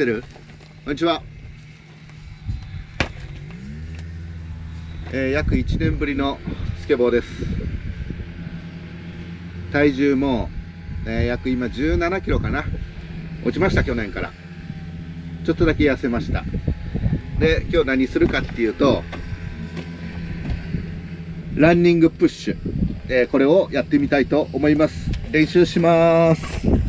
てる。こんにちは、えー、約1年ぶりのスケボーです。体重も、えー、約今17キロかな。落ちました去年から。ちょっとだけ痩せました。で今日何するかっていうとランニングプッシュ、えー、これをやってみたいと思います。練習します。